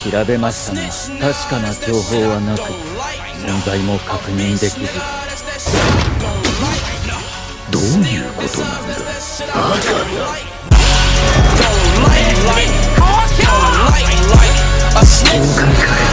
調べましたが確かな情報はなく存在も確認できず。どういうことなんだ？バカだ公開か。よ